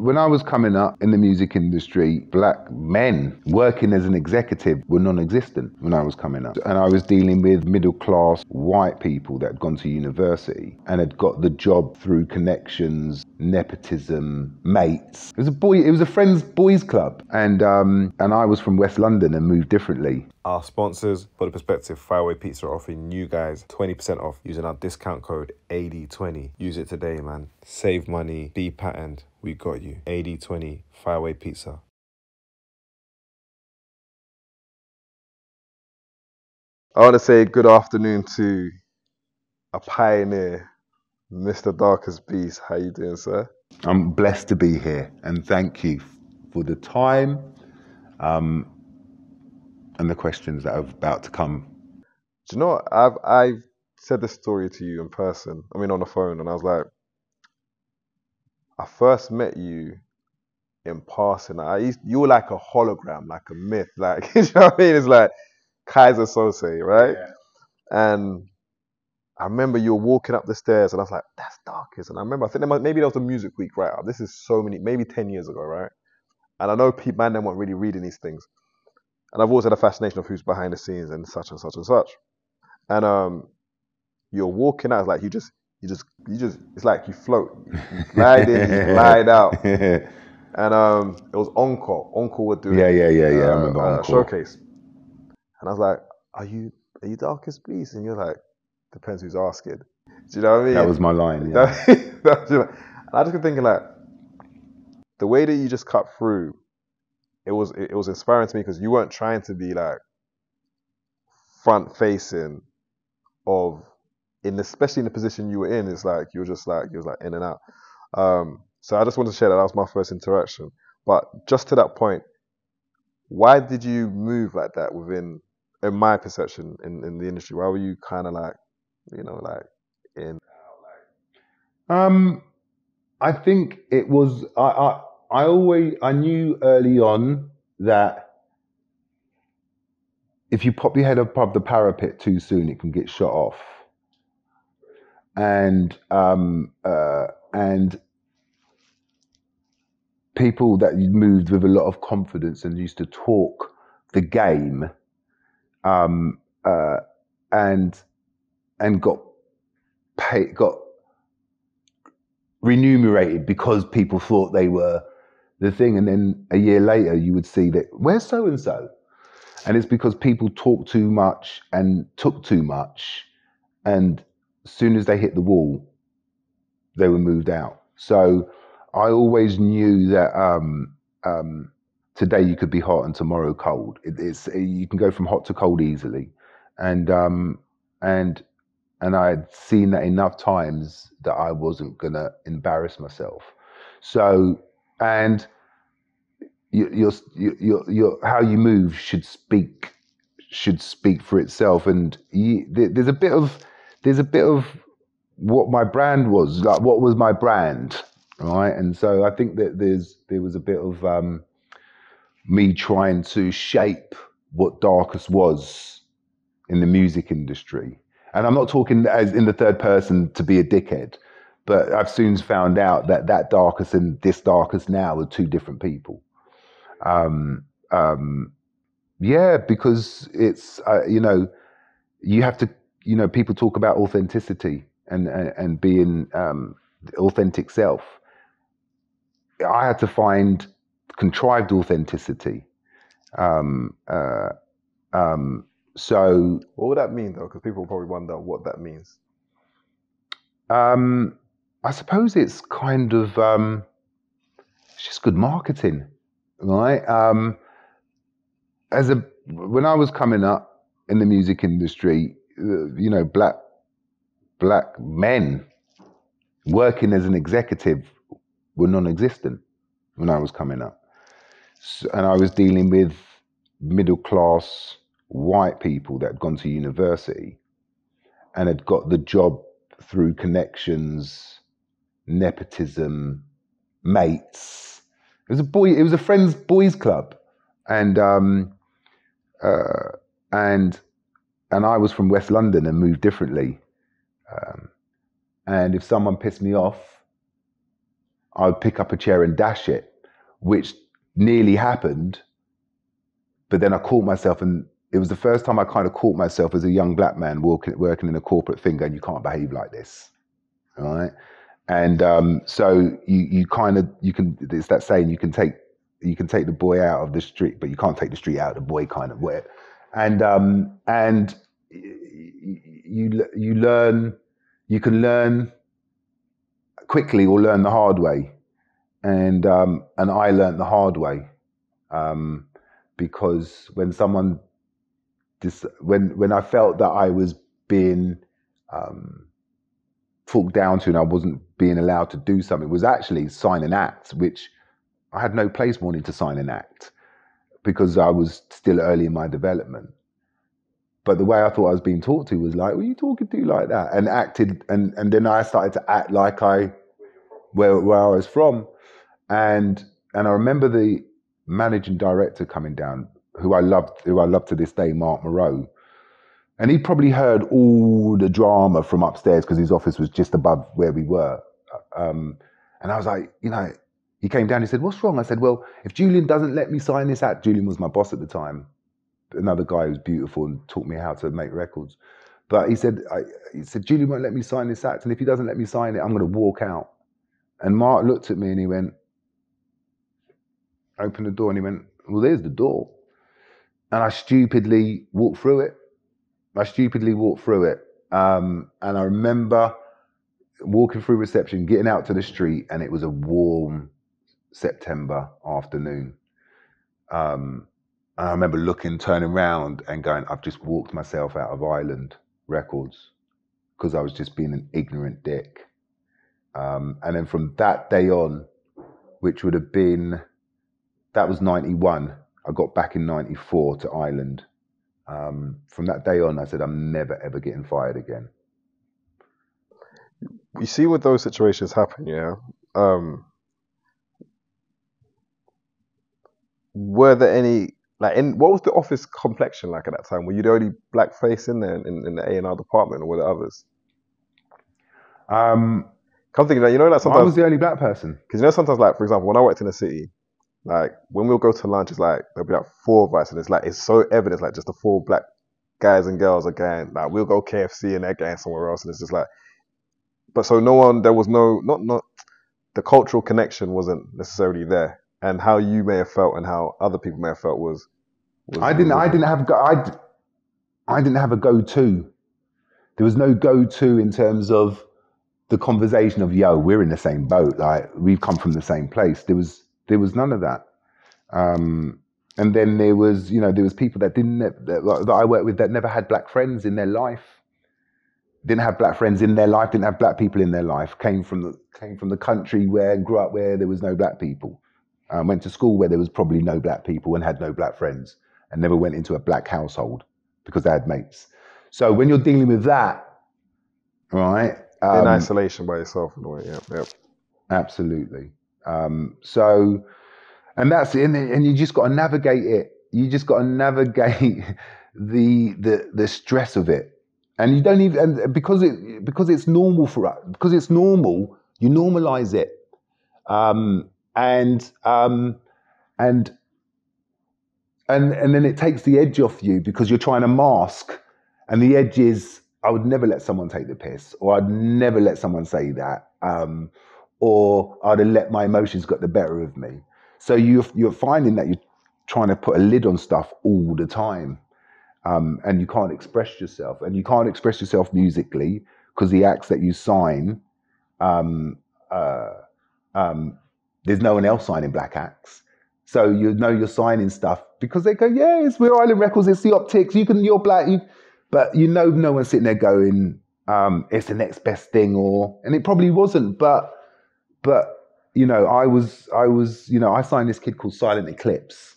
when I was coming up in the music industry, black men working as an executive were non existent when I was coming up. And I was dealing with middle class white people that had gone to university and had got the job through connections, nepotism, mates. It was a boy, it was a friends boys club. And, um, and I was from West London and moved differently. Our sponsors, for the perspective, Fireaway Pizza are offering you guys 20% off using our discount code AD20. Use it today, man. Save money, be patterned. We got you. AD20 Fireaway Pizza. I want to say good afternoon to a pioneer, Mr. Darcus Beese. How you doing, sir? I'm blessed to be here and thank you for the time um, and the questions that are about to come. Do you know what? I've I've said this story to you in person. I mean, on the phone, and I was like, I first met you in passing. I used, you were like a hologram, like a myth. Like you know what I mean? It's like Keyser Söze, right? Yeah. And I remember you were walking up the stairs, and I was like, "That's Darcus." And I remember, I think might, maybe there was a music week right. This is so many, maybe ten years ago, right? And I know people, man, them weren't really reading these things. And I've always had a fascination of who's behind the scenes and such and such and such. And um, you're walking out, it's like you just, you just, you just, it's like you float. You glide in, you glide out. And um, it was Encore. Encore would do. yeah, yeah, yeah. Yeah. I uh, remember uh, Encore. showcase. And I was like, "Are you are you Darcus Beese?" And you're like, "Depends who's asking." Do you know what I mean? That was my line. Yeah. That- that was- and I just kept thinking like, the way that you just cut through, it was it, was inspiring to me because you weren't trying to be like front facing of in especially in the position you were in. It's like you were just like you was like in and out. Um, so I just wanted to share that that was my first interaction. But just to that point, why did you move like that within, in my perception, in, in the industry? Why were you kind of like, you know, like in? Um, I think it was. I, I I always I knew early on that if you pop your head above the parapet too soon, it can get shot off. And um, uh, and people that moved with a lot of confidence and used to talk the game, um, uh, and and got paid got remunerated because people thought they were the thing. And then a year later, you would see that where's so and so? And it's because people talk too much and took too much. And as soon as they hit the wall, they were moved out. So I always knew that um, um, today you could be hot and tomorrow cold. It, it's you can go from hot to cold easily, and um, and and I had seen that enough times that I wasn't gonna embarrass myself. So, and your your your, your how you move should speak should speak for itself. And you, there's a bit of there's a bit of what my brand was like. What was my brand, right? And so I think that there's there was a bit of um, me trying to shape what Darcus was in the music industry. And I'm not talking as in the third person to be a dickhead, but I've soon found out that that Darcus and this Darcus now are two different people. Um, um, yeah, because it's uh, you know you have to you know people talk about authenticity and and, and being um, the authentic self. I had to find contrived authenticity. Um, uh, um, so What would that mean though? Because people probably wonder what that means. Um, I suppose it's kind of um, it's just good marketing, right? Um, as a when I was coming up in the music industry, uh, you know, black black men working as an executive were non-existent when I was coming up, S and I was dealing with middle class white people that had gone to university and had got the job through connections, nepotism, mates. It was a boy. It was a friends boys club, and um, uh, and and I was from West London and moved differently. Um, and if someone pissed me off, I would pick up a chair and dash it, which nearly happened. But then I caught myself, and it was the first time I kind of caught myself as a young black man working, working in a corporate thing, going, "You can't behave like this." All right. And um, so you you kind of you can it's that saying you can take you can take the boy out of the street, but you can't take the street out of the boy kind of way. And um, and you you learn you can learn quickly or learn the hard way. And um, and I learned the hard way um, because when someone dis- when when I felt that I was being um, talked down to and I wasn't being allowed to do something was actually sign an act, which I had no place wanting to sign an act because I was still early in my development. But the way I thought I was being talked to was like, "What are you talking to like that?" And acted, and and then I started to act like I where where I was from, and and I remember the managing director coming down, who I loved, who I love to this day, Marc Marot, and he probably heard all the drama from upstairs because his office was just above where we were. Um, and I was like, you know, he came down. He said, "What's wrong?" I said, "Well, if Julian doesn't let me sign this act, Julian was my boss at the time, another guy who was beautiful and taught me how to make records." But he said, I, "He said Julian won't let me sign this act, and if he doesn't let me sign it, I'm going to walk out." And Mark looked at me and he went, "Open the door," and he went, "Well, there's the door." And I stupidly walked through it I stupidly walked through it. Um, and I remember walking through reception, getting out to the street, and it was a warm September afternoon. Um, and I remember looking, turning around, and going, I've just walked myself out of Island Records because I was just being an ignorant dick. Um, and then from that day on, which would have been, that was 91, I got back in 94 to Island um, from that day on, I said, I'm never ever getting fired again. You see, what those situations happen, yeah. Um, were there any like in what was the office complexion like at that time? Were you the only black face in there in, in the A and R department, or were there others? Um, Come thinking that you know, like sometimes I was the only black person. Because you know, sometimes, like for example, when I worked in the city, like when we'll go to lunch, it's like there'll be like four of us, and it's like it's so evident, like just the four black guys and girls are going. Like we'll go KFC and they're going somewhere else, and it's just like. But so no one, there was no not not the cultural connection wasn't necessarily there, and how you may have felt and how other people may have felt was. was I didn't. I didn't have. Go, I. I didn't have a go-to. There was no go-to in terms of the conversation of yo, we're in the same boat. Like we've come from the same place. There was there was none of that. Um, and then there was, you know, there was people that didn't that, that I worked with that never had black friends in their life. Didn't have black friends in their life. Didn't have black people in their life. Came from the came from the country where grew up where there was no black people. Um, went to school where there was probably no black people and had no black friends, and never went into a black household because they had mates. So when you're dealing with that, right, um, in isolation by yourself, in a way, yeah, yep. absolutely. Um, so, and that's it. And you just got to navigate it. You just got to navigate the the the stress of it. And you don't even and because it because it's normal for us because it's normal. You normalize it, um, and um, and and and then it takes the edge off you because you're trying to mask, and the edge is I would never let someone take the piss, or I'd never let someone say that. Um, or I'd have let my emotions get the better of me. So you're, you're finding that you're trying to put a lid on stuff all the time. Um, and you can't express yourself. And you can't express yourself musically because the acts that you sign, um, uh, um, there's no one else signing black acts. So you know you're signing stuff because they go, yeah, it's We're Island Records, it's the optics, you can, you're black. You, but you know no one's sitting there going, um, it's the next best thing or, and it probably wasn't, but but you know, I was I was you know I signed this kid called Silent Eclipse,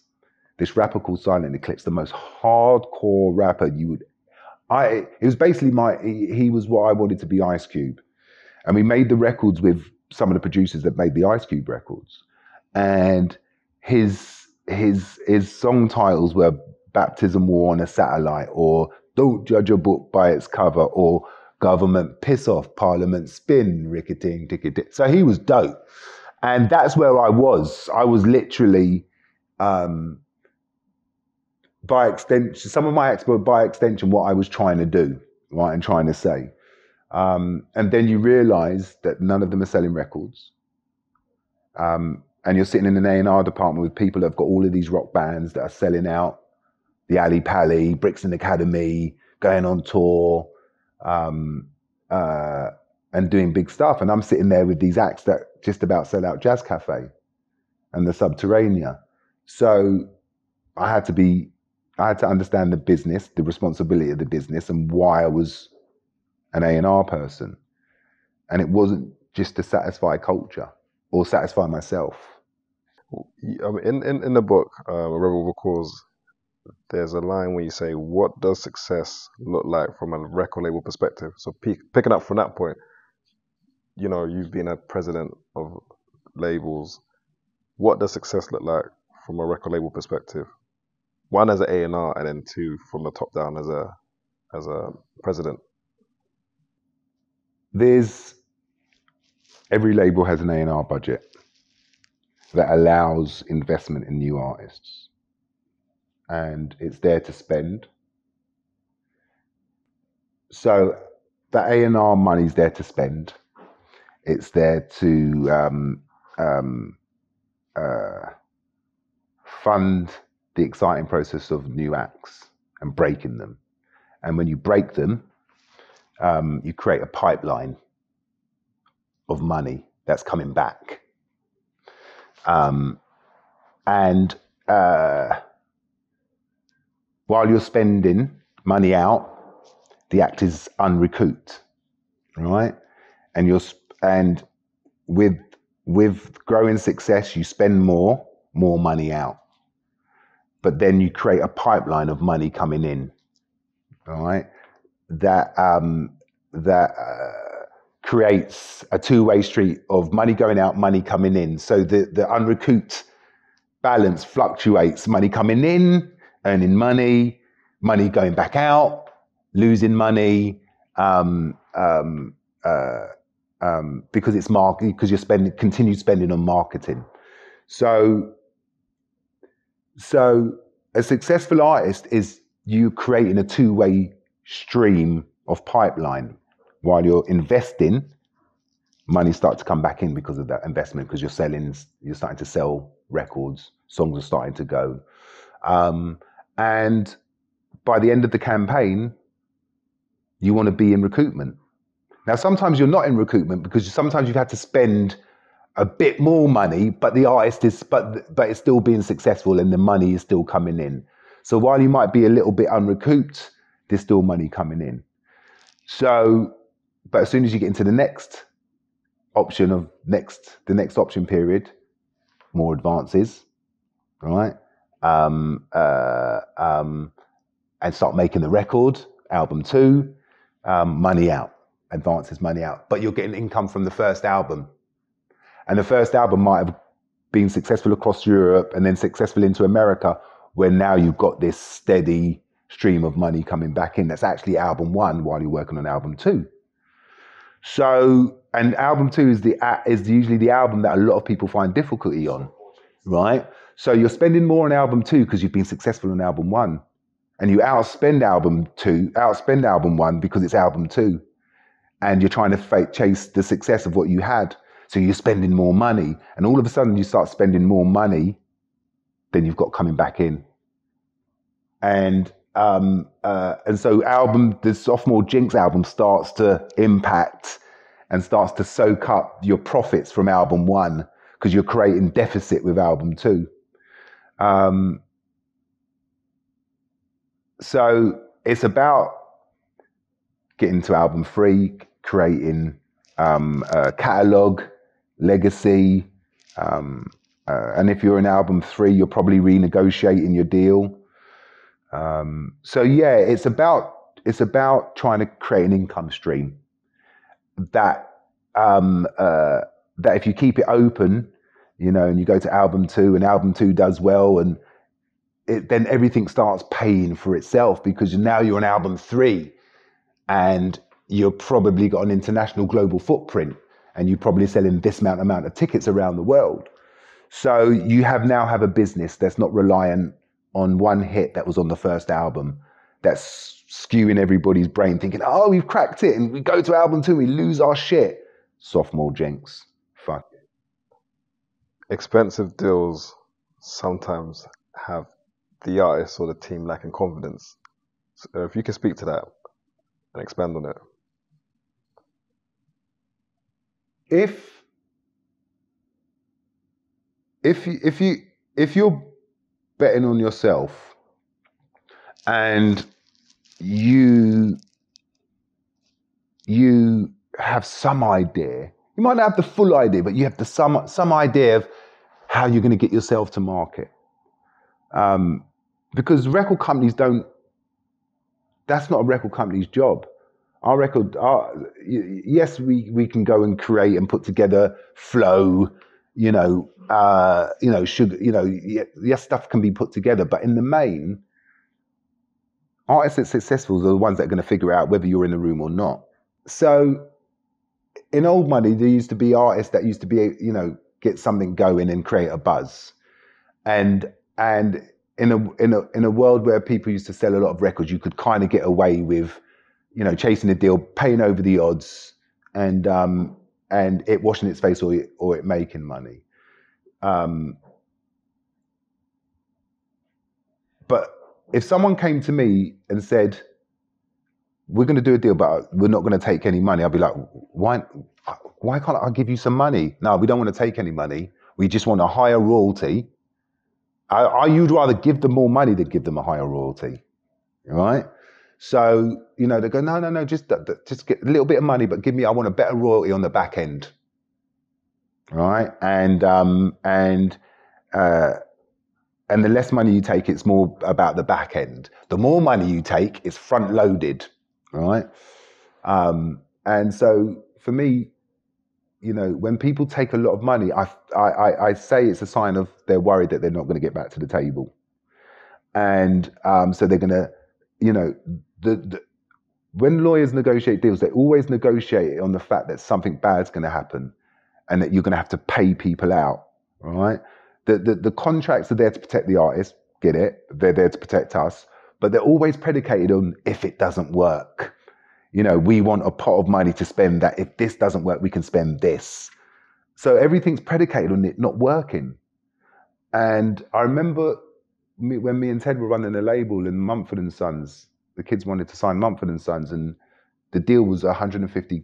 this rapper called Silent Eclipse, the most hardcore rapper you would. I it was basically my he, he was what I wanted to be Ice Cube, and we made the records with some of the producers that made the Ice Cube records, and his his his song titles were Baptism War on a Satellite or Don't Judge a Book by its Cover or government piss off, parliament spin, ricketing, ticketing. So he was dope. and that's where I was. I was literally, um, by extension, some of my expert by extension, what I was trying to do, right, and trying to say. Um, and then you realize that none of them are selling records. Um, and you're sitting in an A&R department with people that have got all of these rock bands that are selling out the Ali Pali, Brixton Academy, going on tour, um, uh, and doing big stuff. And I'm sitting there with these acts that just about sell out Jazz Cafe and the Subterranea. So I had to be, I had to understand the business, the responsibility of the business, and why I was an A&R person. And it wasn't just to satisfy culture or satisfy myself. In, in, in the book, uh, Rebel Cause, there's a line where you say, What does success look like from a record label perspective? So, picking up from that point, you know, you've been a president of labels. What does success look like from a record label perspective? One as an A and R, and then two from the top down as a as a president. There's every label has an A and R budget that allows investment in new artists, and it's there to spend. So that A and R money's there to spend it's there to um, um, uh, fund the exciting process of new acts and breaking them. And when you break them, um, you create a pipeline of money that's coming back. Um, and uh, while you're spending money out, the act is unrecouped, right? And you're and with with growing success, you spend more, more money out. But then you create a pipeline of money coming in. All right, that um, that uh, creates a two-way street of money going out, money coming in. So the the unrecouped balance fluctuates: money coming in, earning money, money going back out, losing money. Um, um, uh, um, because it's marketing because you're spending continued spending on marketing. So, so a successful artist is you creating a two way stream of pipeline while you're investing. Money starts to come back in because of that investment because you're selling, you're starting to sell records, songs are starting to go, um, and by the end of the campaign, you want to be in recoupment. now, sometimes you're not in recoupment because sometimes you've had to spend a bit more money, but the artist is, but but it's still being successful and the money is still coming in. So while you might be a little bit unrecouped, there's still money coming in. So, but as soon as you get into the next option of next the next option period, more advances, right? Um, uh, um, and start making the record album two, um, money out advances money out, but you're getting income from the first album. And the first album might have been successful across Europe and then successful into America, where now you've got this steady stream of money coming back in. That's actually album one while you're working on album two. So, and album two is the is usually the album that a lot of people find difficulty on, right? So you're spending more on album two because you've been successful on album one, and you outspend album two, outspend album one because it's album two and you're trying to chase the success of what you had. So you're spending more money, and all of a sudden you start spending more money than you've got coming back in. And um, uh, and so album, the sophomore Jinx album starts to impact and starts to soak up your profits from album one because you're creating deficit with album two. Um, so it's about getting to album three, creating um, a catalog, legacy. Um, uh, and if you're in album three, you're probably renegotiating your deal. Um, so yeah, it's about it's about trying to create an income stream that um, uh, that if you keep it open, you know, and you go to album two, and album two does well, and it, then everything starts paying for itself because now you're on album three, and you've probably got an international global footprint and you're probably selling this amount amount of tickets around the world. So you have now have a business that's not reliant on one hit that was on the first album that's skewing everybody's brain thinking, oh, we've cracked it. And we go to album two, we lose our shit. Sophomore jinx. Fuck. Expensive deals sometimes have the artist or the team lacking confidence. So if you can speak to that and expand on it. If if you, if you if you're betting on yourself and you you have some idea you might not have the full idea but you have the some some idea of how you're going to get yourself to market. Um, because record companies don't that's not a record company's job our record our, yes we we can go and create and put together flow you know uh, you know, should you know, yes, stuff can be put together, but in the main, artists that successful are the ones that are going to figure out whether you're in the room or not. So, in old money, there used to be artists that used to be, you know, get something going and create a buzz, and and in a in a in a world where people used to sell a lot of records, you could kind of get away with, you know, chasing a deal, paying over the odds, and um, and it washing its face or it, or it making money. Um, but if someone came to me and said, "We're going to do a deal, but we're not going to take any money," I'd be like, "Why? Why can't I give you some money?" No, we don't want to take any money. We just want a higher royalty. I, I you'd rather give them more money than give them a higher royalty, right? So you know they go, no, no, no, just just get a little bit of money, but give me. I want a better royalty on the back end right? And um, and uh, and the less money you take, it's more about the back end. The more money you take, it's front loaded, right? Um, and so for me, you know, when people take a lot of money, I, I, I say it's a sign of they're worried that they're not going to get back to the table. And um, so they're going to, you know, the, the, when lawyers negotiate deals, they always negotiate on the fact that something bad's going to happen and that you're going to have to pay people out, right? The, the, the contracts are there to protect the artist, get it? They're there to protect us, but they're always predicated on if it doesn't work. You know, we want a pot of money to spend that if this doesn't work, we can spend this. So everything's predicated on it not working. And I remember me, when me and Ted were running a label in Mumford and Sons, the kids wanted to sign Mumford and Sons, and the deal was 150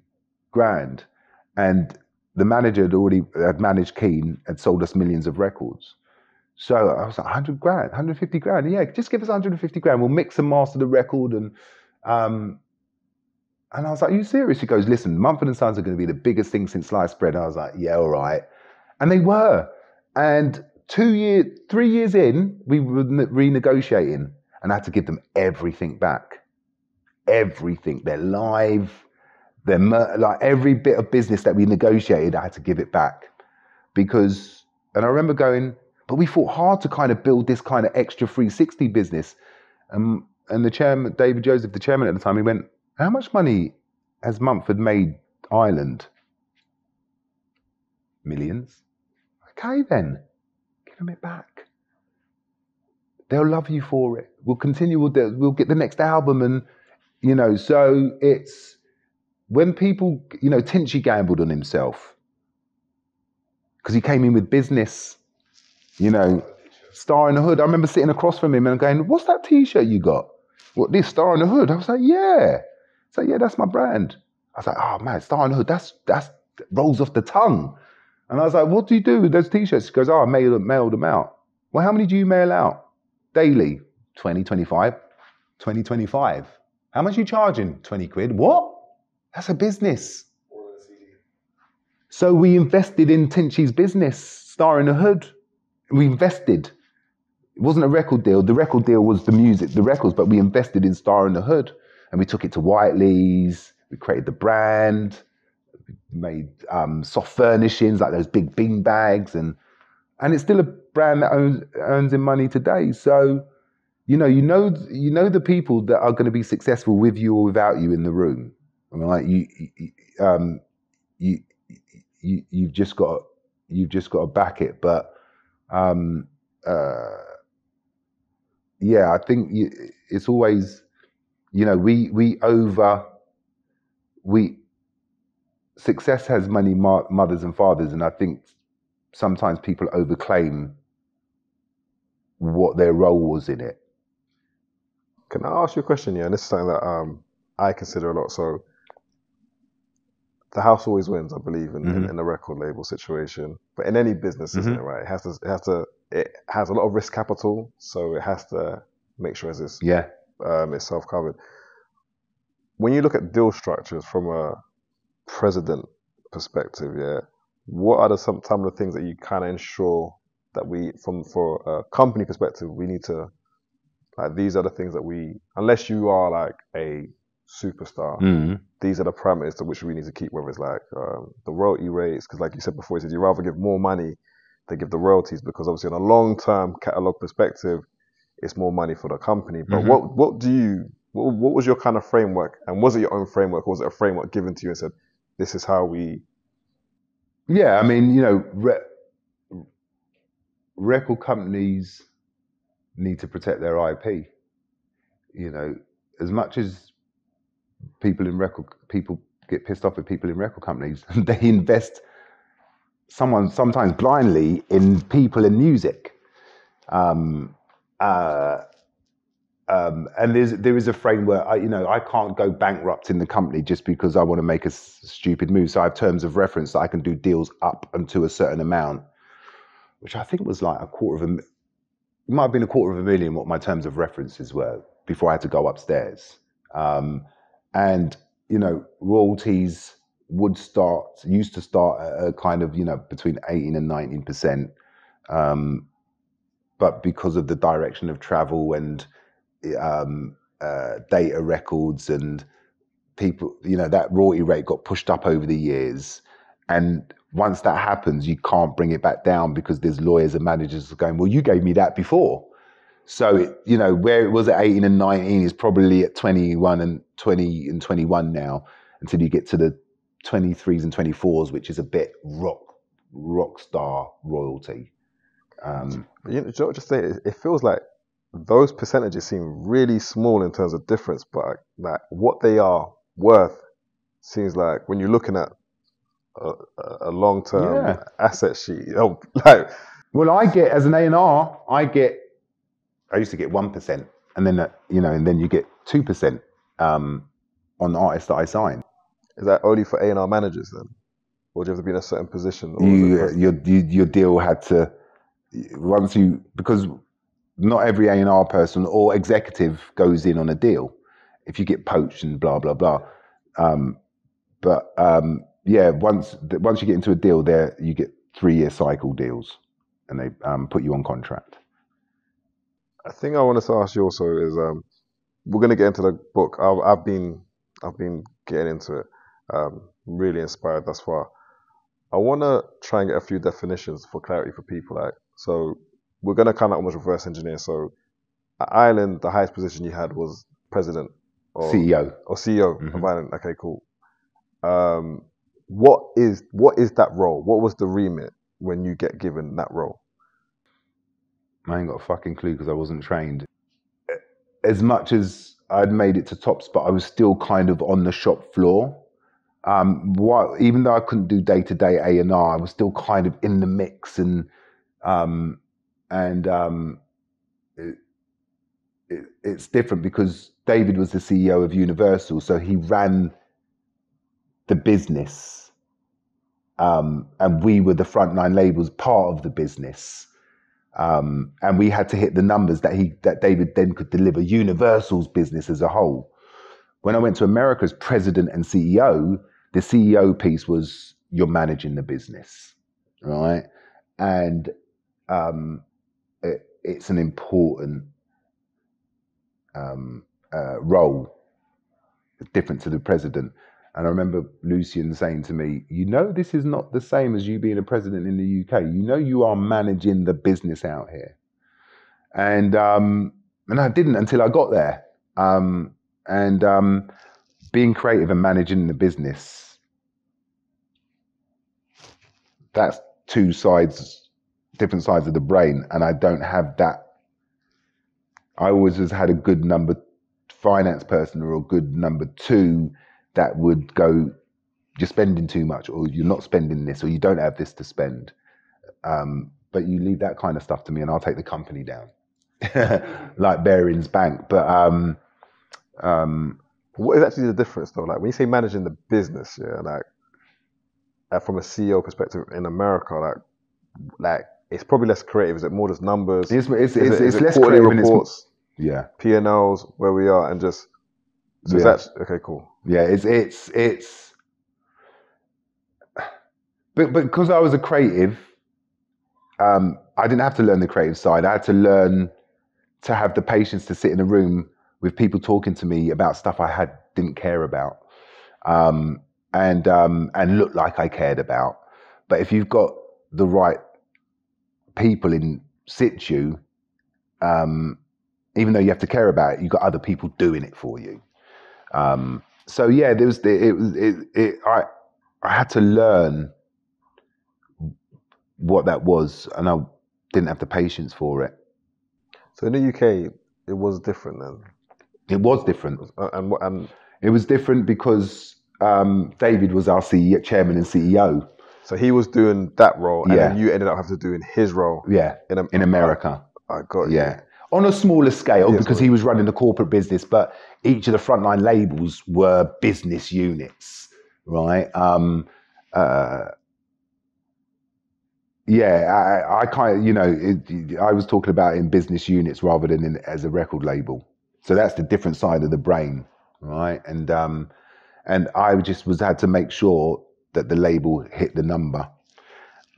grand. And the manager had already had managed Keane and sold us millions of records. So I was like, 100 grand, 150 grand. Yeah, just give us 150 grand. We'll mix and master the record. And um, and I was like, Are you serious? He goes, Listen, Mumford and Sons are going to be the biggest thing since sliced bread. And I was like, Yeah, all right. And they were. And two years, three years in, we were renegotiating and I had to give them everything back. Everything. They're live then like every bit of business that we negotiated, I had to give it back because, and I remember going, but we fought hard to kind of build this kind of extra 360 business. Um, and the chairman, David Joseph, the chairman at the time, he went, how much money has Mumford made Island? Millions. Okay then, give them it back. They'll love you for it. We'll continue. We'll, we'll get the next album, and you know. So it's when people, you know, Tinchy gambled on himself because he came in with business, you know, Star in the Hood. I remember sitting across from him and going, "What's that T-shirt you got? What this Star in the Hood?" I was like, "Yeah." So like, yeah, that's my brand. I was like, "Oh man, Star in the Hood. That's that's rolls off the tongue." And I was like, "What do you do with those T-shirts?" He goes, "Oh, I mailed, mailed them out." Well, how many do you mail out daily? 20, 25, 20, 25. How much are you charging? 20 quid. What? That's a business. So we invested in Tinchy's business, Star in the Hood. We invested. It wasn't a record deal. The record deal was the music, the records, but we invested in Star in the Hood. And we took it to Whiteley's. We created the brand. We made um, soft furnishings like those big bean bags. And, and it's still a brand that owns, earns in money today. So, you know, you know, you know the people that are going to be successful with you or without you in the room. I mean, you, you, um, you, you you've just got you've just got to back it. But um, uh, yeah, I think you, it's always you know we we over we success has many mo- mothers and fathers, and I think sometimes people overclaim what their role was in it. Can I ask you a question? Yeah, and this is something that um, I consider a lot. So, the house always wins, I believe, in, in, Mhm. in the record label situation. But in any business, isn't it right? It has to, it has to, it has a lot of risk capital, so it has to make sure it's it's, Yeah. um, it's self covered. When you look at deal structures from a president perspective, yeah, what are the, some some of the things that you kind of ensure that we, from for a company perspective, we need to like these are the things that we, unless you are like a superstar, Mm. these are the parameters to which we need to keep. Whether it's like um, the royalty rates, because like you said before, you said you'd rather give more money than give the royalties, because obviously on a long-term catalog perspective, it's more money for the company. But Mhm. what what do you what, what was your kind of framework, and was it your own framework, or was it a framework given to you and said, this is how we? Yeah, I mean, you know, re- record companies need to protect their IP. You know, as much as people in record people get pissed off with people in record companies, they invest someone sometimes blindly in people in music. Um, uh, um, and there's there is a framework. I, you know, I can't go bankrupt in the company just because I want to make a s- stupid move. So I have terms of reference that I can do deals up to a certain amount, which I think was like a quarter of a. It might have been a quarter of a million. What my terms of references were before I had to go upstairs. Um, and you know, royalties would start used to start a kind of you know between eighteen and nineteen percent. Um, but because of the direction of travel and um, uh, data records and people, you know, that royalty rate got pushed up over the years. And once that happens, you can't bring it back down because there's lawyers and managers going, well, you gave me that before. So, it, you know, where it was at 18 and 19 is probably at 21 and 20 and 21 now until you get to the 23s and 24s, which is a bit rock, rock star royalty. Um, you know, just say it, it feels like those percentages seem really small in terms of difference, but like what they are worth seems like when you're looking at a, a long term Yeah. asset sheet. Oh, like Well, I get as an A and R, I get. I used to get one percent, and then uh, you know, and then you get two percent um, on the artists that I sign. is that only for A and R managers then, or do you have to be in a certain position? Or You, your your deal had to once you because not every A and R person or executive goes in on a deal. If you get poached and blah blah blah, um, but um, yeah, once once you get into a deal, there you get three year cycle deals, and they um, put you on contract. I think I wanted to ask you also is um, we're gonna get into the book. I've, I've been I've been getting into it. Um, really inspired thus far. I want to try and get a few definitions for clarity for people. Like so, we're gonna kind of almost reverse engineer. So, at Island, the highest position you had was president or CEO. or CEO of Mhm. Island. Okay, cool. Um, what is what is that role? What was the remit when you get given that role? I ain't got a fucking clue because I wasn't trained. As much as I'd made it to tops, but I was still kind of on the shop floor. Um, what, even though I couldn't do day to day A and R, I was still kind of in the mix, and um, and um, it, it, it's different because David was the CEO of Universal, so he ran the business, um, and we were the frontline labels, part of the business um, and we had to hit the numbers that he that David then could deliver Universal's business as a whole. When I went to America as president and CEO, the CEO piece was you're managing the business, right? And um, it's an important um, uh, role, different to the president. And I remember Lucian saying to me, You know, this is not the same as you being a president in the UK. You know, you are managing the business out here. And, um, and I didn't until I got there. Um, and um, being creative and managing the business that's two sides, different sides of the brain, and I don't have that. I always has had a good number finance person or a good number two that would go, you're spending too much, or you're not spending this, or you don't have this to spend. Um, but you leave that kind of stuff to me, and I'll take the company down, like Barings Bank. But um, um, What is actually the difference though? Like when you say managing the business, yeah, like uh, from a CEO perspective in America, like like it's probably less creative. Is it more just numbers? it's it's, it's, it- it's less creative. reports, yeah, P and Ls, where we are, and just so Yeah. that's okay, cool. yeah. It's it's it's. But but because I was a creative, um, I didn't have to learn the creative side. I had to learn to have the patience to sit in a room with people talking to me about stuff I had didn't care about, um, and um, and look like I cared about. But if you've got the right people in situ, um, even though you have to care about it, you've got other people doing it for you. Um, so yeah, there was the, it was it, it I I had to learn what that was, and I didn't have the patience for it. So in the UK, it was different then, It was different. Uh, and and It was different because um, David was our CEO, chairman and CEO. So he was doing that role, and then you ended up having to do in his role Yeah, in, in America. I got you. Yeah. On a smaller scale Yeah, because sorry. he was running the corporate business, but each of the frontline labels were business units, right? Um, uh, yeah, I, I kind of, you know, it, I was talking about in business units rather than in, as a record label. So that's the different side of the brain, right? And um, and I just was had to make sure that the label hit the number.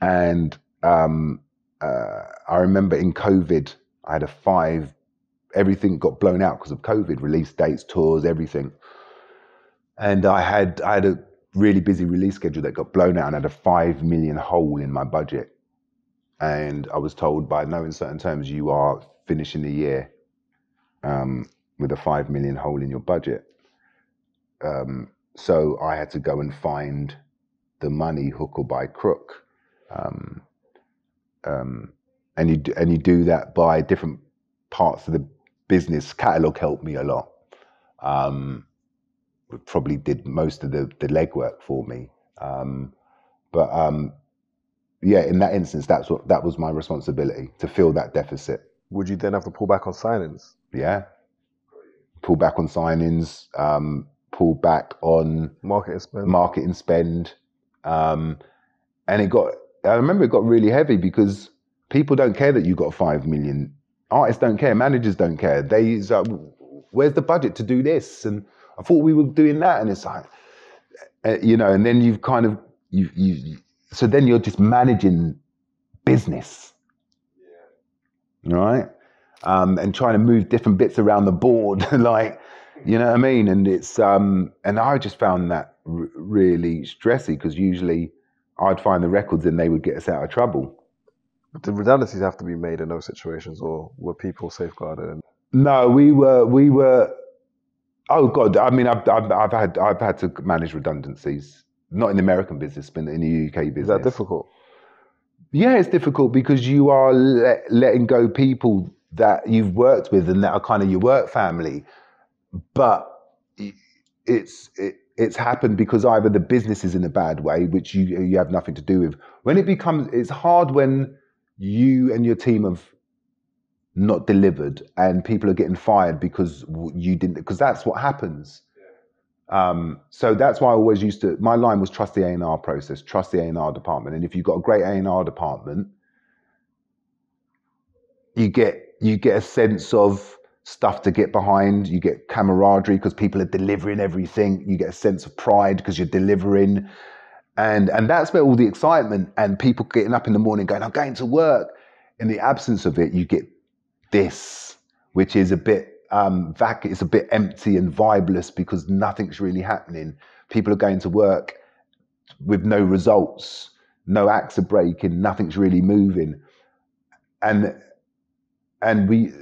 And um, uh, I remember in COVID, I had a five. Everything got blown out because of COVID. Release dates, tours, everything. And I had I had a really busy release schedule that got blown out, and had a five million hole in my budget. And I was told by no uncertain terms, you are finishing the year um, with a five million hole in your budget. Um, so I had to go and find the money hook or by crook. Um, um, and you d- and you do that by different parts of the business. Catalog helped me a lot. Um, probably did most of the the legwork for me. Um, but um, yeah, in that instance, that's what that was my responsibility to fill that deficit. Would you then have to pull back on signings? Yeah, pull back on signings, um, pull back on Marketing spend? marketing spend, um, and it got. I remember it got really heavy because people don't care that you got five million. Artists don't care. Managers don't care. They, like, where's the budget to do this? And I thought we were doing that, and it's like, uh, you know. And then you've kind of you you. So then you're just managing business, right? Um, and trying to move different bits around the board, like you know what I mean? And it's um, and I just found that r- really stressy because usually I'd find the records and they would get us out of trouble. But The redundancies have to be made in those situations, or were people safeguarded? And No, we were we were. Oh God! I mean, I've I've, I've had I've had to manage redundancies, not in the American business, but in the UK business. is that difficult? Yeah, it's difficult because you are let, letting go people that you've worked with and that are kind of your work family, but it's it, it's happened because either the business is in a bad way, which you you have nothing to do with. When it becomes, it's hard when you and your team have not delivered and people are getting fired because you didn't because that's what happens. Um, so that's why I always used to. My line was trust the A and R process, trust the A and R department, and if you've got a great A and R department, you get you get a sense of stuff to get behind. You get camaraderie because people are delivering everything. You get a sense of pride because you're delivering, and and that's where all the excitement and people getting up in the morning going, I'm going to work. In the absence of it, you get this, which is a bit um, vac. It's a bit empty and vibeless because nothing's really happening. People are going to work with no results, no acts are breaking, nothing's really moving, and and we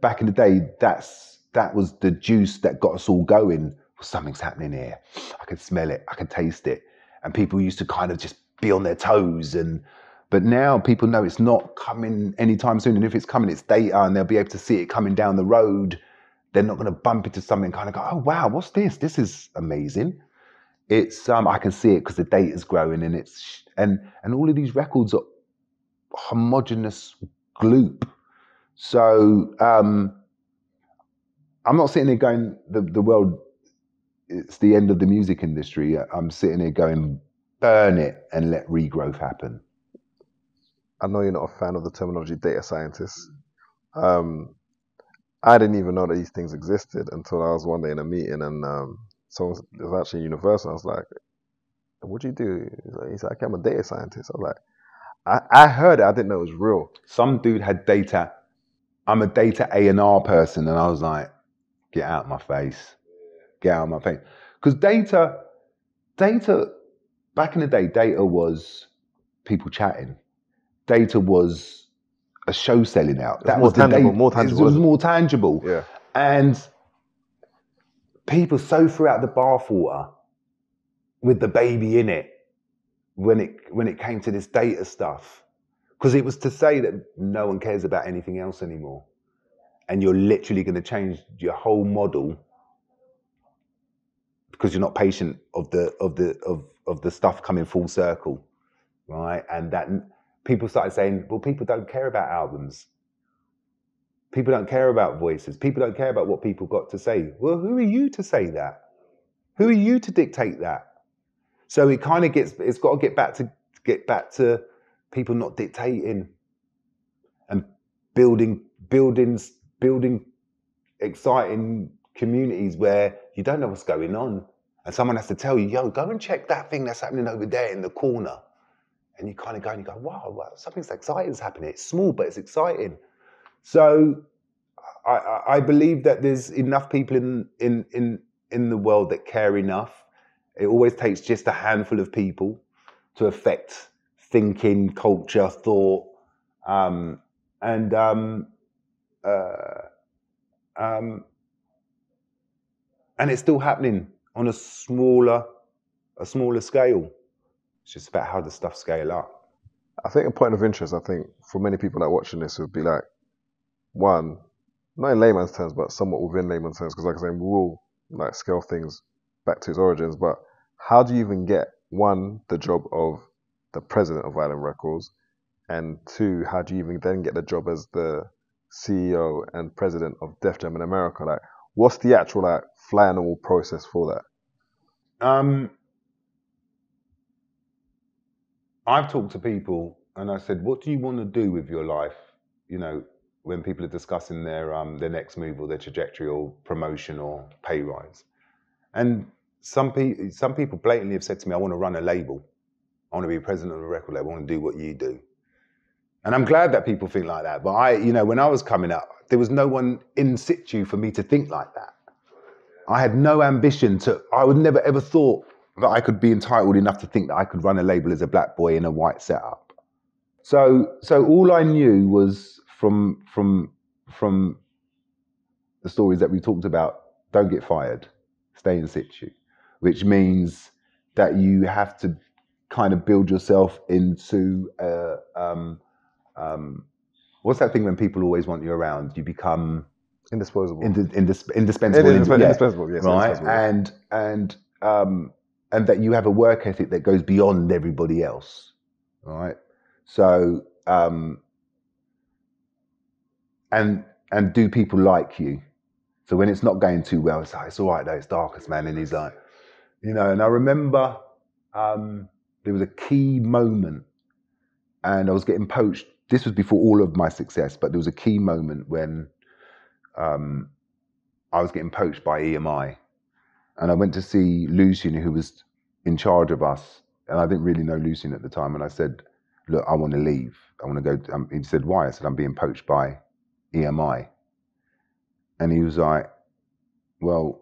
back in the day, that's that was the juice that got us all going. Something's happening here. I can smell it. I can taste it. And people used to kind of just be on their toes and but now people know it's not coming anytime soon and if it's coming it's data and they'll be able to see it coming down the road they're not going to bump into something and kind of go oh wow what's this this is amazing it's um i can see it because the data's growing and it's and and all of these records are homogenous gloop so um i'm not sitting there going the, the world it's the end of the music industry i'm sitting here going burn it and let regrowth happen I know you're not a fan of the terminology data scientist. Um, I didn't even know that these things existed until I was one day in a meeting and um, someone was actually Universal. I was like, "What do you do?" He's like, He's like, "I'm a data scientist." I was like, I, I heard it. I didn't know it was real. some dude had data i'm a data a&r person and i was like get out of my face. Get out of my face. Because data data back in the day data was people chatting. Data was a show selling out. That more was tangible, more tangible, it was more tangible. Yeah. and people so threw out the bathwater with the baby in it when it when it came to this data stuff because it was to say that no one cares about anything else anymore. And you're literally going to change your whole model because you're not patient of the of the of of the stuff coming full circle right? And that people started saying well people don't care about albums. People don't care about voices. People don't care about what people got to say. Well who are you to say that? Who are you to dictate that? So it kind of gets it's got to get back to get back to people not dictating and building buildings building exciting communities where you don't know what's going on. And someone has to tell you yo go and check that thing that's happening over there in the corner. And you kind of go and you go wow, wow something's exciting is happening. It's small but it's exciting. So I, I, believe that there's enough people in, in in in the world that care enough. It always takes just a handful of people to affect thinking, culture, thought, um, and um, uh, um, and it's still happening on a smaller, a smaller scale. It's just about how the stuff scale up. I think a point of interest, I think, for many people that are watching this would be like, one, not in layman's terms, but somewhat within layman's terms, because like I say, we will like scale things back to its origins. But how do you even get one the job of the president of Island Records, and two, how do you even then get the job as the CEO and president of Def Jam in America? Like, what's the actual like fly on the wall process for that? Um, I've talked to people and I said, "What do you want to do with your life?" You know, when people are discussing their um, their next move or their trajectory or promotion or pay rise, and some people some people blatantly have said to me, "I want to run a label. I want to be president of a record label. I want to do what you do." And I'm glad that people think like that. But I, you know, when I was coming up, there was no one in situ for me to think like that. I had no ambition to. I would never ever thought that I could be entitled enough to think that I could run a label as a black boy in a white setup. So, so all I knew was from from from the stories that we talked about. Don't get fired. Stay in situ, which means that you have to kind of build yourself into a, um, um, what's that thing when people always want you around? You become Indisposable. indi- indis- indispensable. Indis- yeah indispensable, yes. right indispensable, yeah. and and um and that you have a work ethic that goes beyond everybody else right so um and and do people like you so when it's not going too well it's like it's all right though it's Darcus man and he's like you know and i remember um there was a key moment and i was getting poached this was before all of my success but there was a key moment when um I was getting poached by EMI, and I went to see Lucian, who was in charge of us, and I didn't really know Lucian at the time. And I said, "Look, I want to leave. I want to go." Um, he said, "Why?" I said, "I'm being poached by EMI," and he was like, "Well,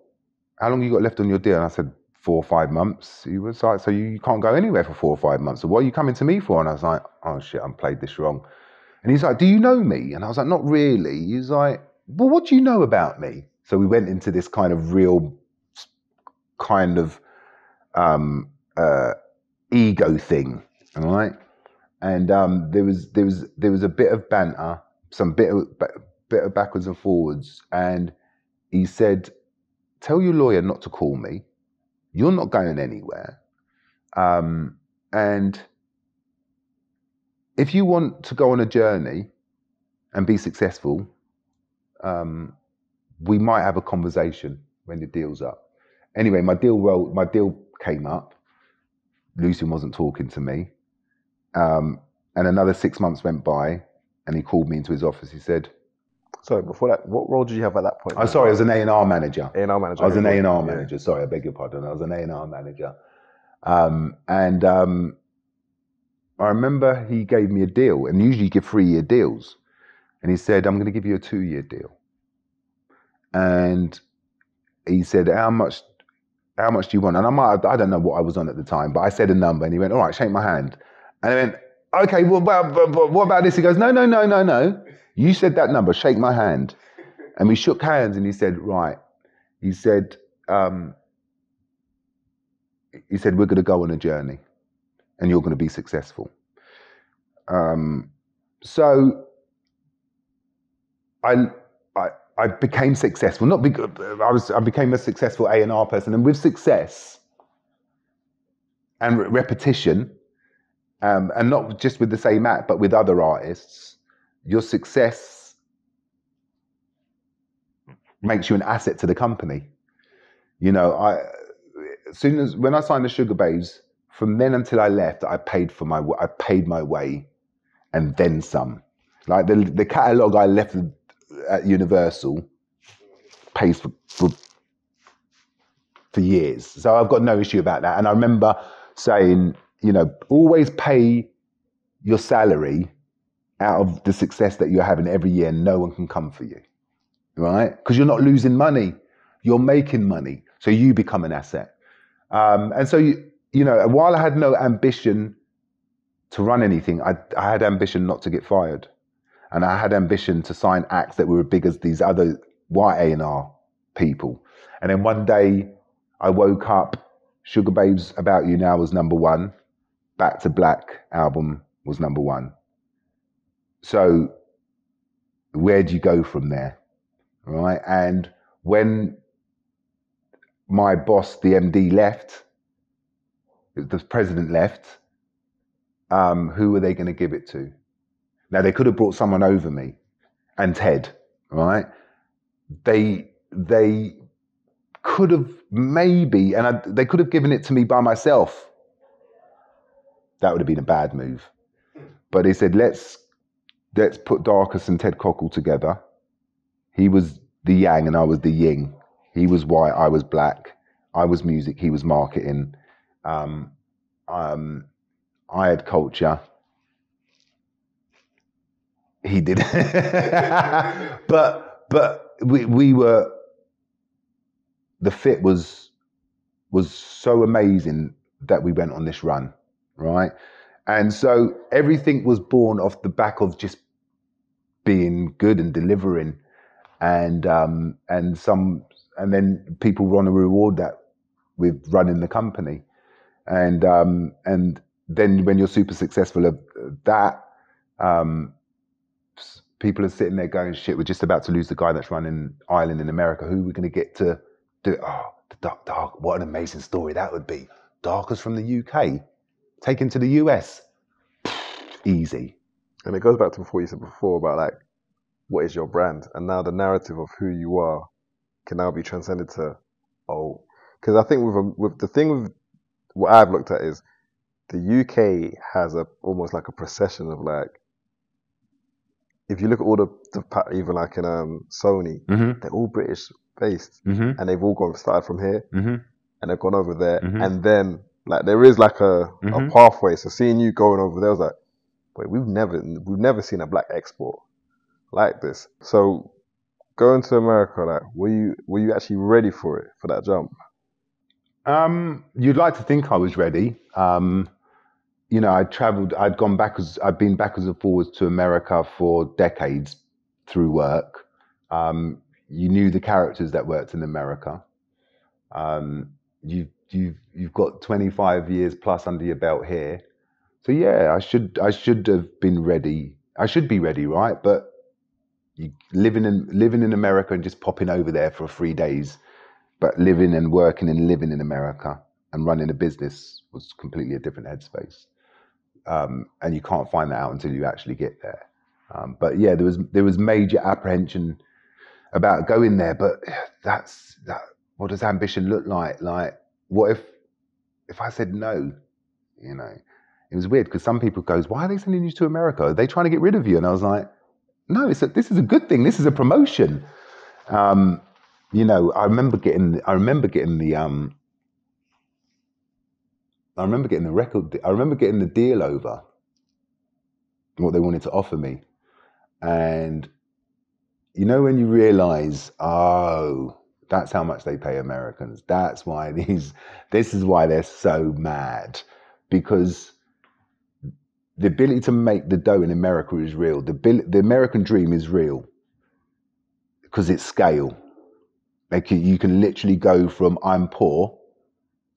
how long you got left on your deal?" And I said, four or five months. He was like, "So you, can't go anywhere for four or five months. So what are you coming to me for?" And I was like, "Oh shit, I played this wrong." And he's like, "Do you know me?" And I was like, "Not really." He's like, "Well, what do you know about me?" So we went into this kind of real, kind of um, uh, ego thing, All right, and um, there was there was there was a bit of banter, some bit of bit of backwards and forwards, and he said, "Tell your lawyer not to call me. You're not going anywhere, um, and if you want to go on a journey and be successful, um, we might have a conversation when the deal's up." Anyway, my deal roll, my deal came up. Lucian wasn't talking to me. Um, and another six months went by, and he called me into his office. He said, Sorry, before that, what role did you have at that point? "I'm sorry, I was an A and R manager. A and R manager. I was an A&R yeah. manager. Sorry, I beg your pardon. I was an A and R manager." Um, and um, I remember he gave me a deal, and usually you give three-year deals, and he said, "I'm going to give you a two-year deal." And he said, "How much? How much do you want?" And I might, I don't know what I was on at the time, but I said a number, and he went, "All right, shake my hand." And I went, "Okay, well, well, well, what about this?" He goes, "No, no, no, no, no. You said that number. Shake my hand." And we shook hands, and he said, "Right." He said, um, "He said we're going to go on a journey, and you're going to be successful." Um, so I, I, I became successful. Not because I was. I became a successful A and R person, and with success and re- repetition, um, and not just with the same act, but with other artists, your success makes you an asset to the company. You know, I as soon as when I signed the Sugababes, from then until I left, I paid for my I paid my way, and then some. Like the the catalog I left at Universal pays for, for for years. So I've got no issue about that. And I remember saying, you know, always pay your salary out of the success that you're having every year. No one can come for you, right? Because you're not losing money, you're making money. So you become an asset. Um, and so, you, you know, while I had no ambition to run anything, I, I had ambition not to get fired. And I had ambition to sign acts that were as big as these other A&R people. And then one day I woke up, Sugababes About You Now was number one, Back to Black album was number one. So where do you go from there? Right? And when my boss, the MD, left, the president left, um, who were they going to give it to? Now they could have brought someone over me and Ted, right? They they could have maybe, and I, they could have given it to me by myself. That would have been a bad move. But they said, let's let's put Darcus and Ted Cockle together. He was the yang and I was the yin. He was white, I was black. I was music, he was marketing. Um, um, I had culture. He did, but but we we were the fit was was so amazing that we went on this run, right? And so everything was born off the back of just being good and delivering, and um, and some and then people want to reward that with running the company, and um, and then when you're super successful at that, um, people are sitting there going, "Shit, we're just about to lose the guy that's running Island in America. Who are we going to get to do? it? Oh, the dark, dark. What an amazing story that would be. Darcus from the UK, taken to the US. Easy. And it goes back to what you said before about like, what is your brand? And now the narrative of who you are can now be transcended to, oh, because I think with a, with the thing with what I've looked at is the UK has a almost like a procession of like, if you look at all the, the even like in um, Sony, Mm-hmm. they're all British based, Mm-hmm. and they've all gone started from here, Mm-hmm. and they've gone over there, Mhm. and then like there is like a, a Mhm. pathway. So seeing you going over there was like, wait, we've never we've never seen a black export like this. So going to America, like, were you were you actually ready for it for that jump? Um, you'd like to think I was ready. Um, you know, I travelled. I'd gone backwards. I'd been backwards and forwards to America for decades through work. Um, you knew the characters that worked in America. Um, you you've you've got 25 years plus under your belt here, so yeah, I should I should have been ready. I should be ready, right? But you living in living in America and just popping over there for three days, but living and working and living in America and running a business was completely a different headspace. Um, and you can't find that out until you actually get there. Um, but yeah, there was there was major apprehension about going there. But that's that. What does ambition look like? Like, what if if I said no? You know, it was weird because some people goes, "Why are they sending you to America? Are they trying to get rid of you?" And I was like, "No, it's a, this is a good thing. This is a promotion." Um, you know, I remember getting I remember getting the um, I remember getting the record. I remember getting the deal over what they wanted to offer me, and you know when you realize, oh, that's how much they pay Americans. That's why these. This is why they're so mad because the ability to make the dough in America is real. The the American dream is real because it's scale. Like you can literally go from I'm poor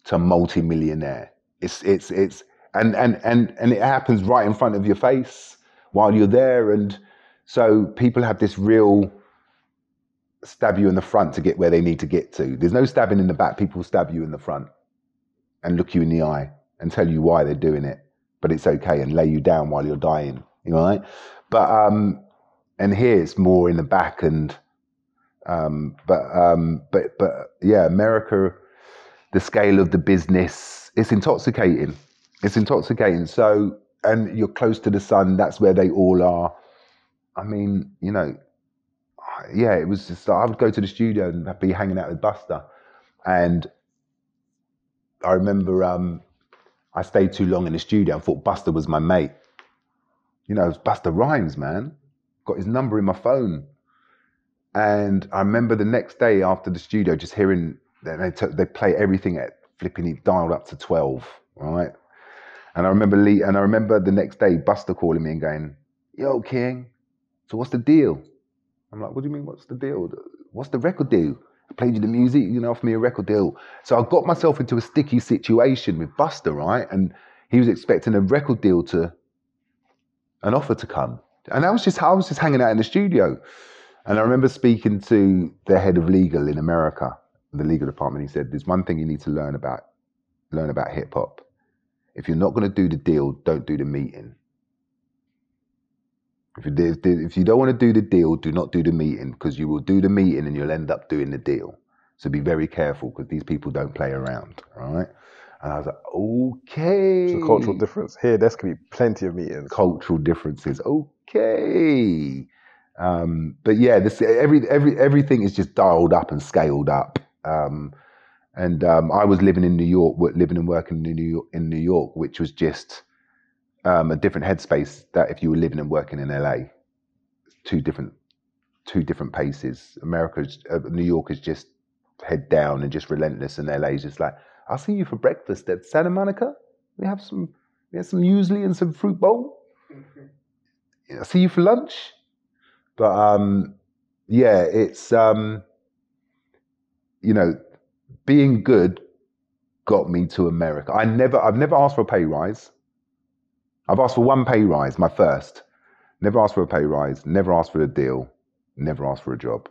to multi-millionaire. It's it's it's and and and and it happens right in front of your face while you're there, and so people have this real stab you in the front to get where they need to get to. There's no stabbing in the back. People stab you in the front and look you in the eye and tell you why they're doing it, but it's okay and lay you down while you're dying. You know, right? But um, and here it's more in the back and um, but um, but but yeah, America, the scale of the business, it's intoxicating. It's intoxicating. So and you're close to the sun. That's where they all are. I mean, you know, yeah, it was just I would go to the studio and be hanging out with Busta, and I remember um, I stayed too long in the studio and thought Busta was my mate. You know, Busta Rhymes, man. Got his number in my phone, and I remember the next day after the studio, just hearing they t- they play everything at flipping it dialed up to twelve, right? And I remember Lee, and I remember the next day Busta calling me and going, "Yo, King, so what's the deal?" I'm like, "What do you mean? What's the deal? What's the record deal?" I played you the music, you know, offer me a record deal. So I got myself into a sticky situation with Busta, right? And he was expecting a record deal to, an offer to come, and I was just, I was just hanging out in the studio. And I remember speaking to the head of legal in America, the legal department. He said, "There's one thing you need to learn about, learn about hip hop. If you're not going to do the deal, don't do the meeting. If you, if, if you don't want to do the deal, do not do the meeting because you will do the meeting and you'll end up doing the deal. So be very careful because these people don't play around, right?" And I was like, "Okay." So cultural difference here. There's gonna be plenty of meetings. Cultural differences. Okay. Um, but yeah, this every every everything is just dialed up and scaled up. Um, and um, I was living in New York, living and working in New York, in New York, which was just um, a different headspace that if you were living and working in LA. Two different, two different paces. America's uh, New York is just head down and just relentless, and LA is just like, I'll see you for breakfast at Santa Monica. We have some, we have some muesli and some fruit bowl. I'll see you for lunch. But um, yeah, it's um, you know, being good got me to America. I never, I've never asked for a pay rise. I've asked for one pay rise, my first. Never asked for a pay rise. Never asked for a deal. Never asked for a job.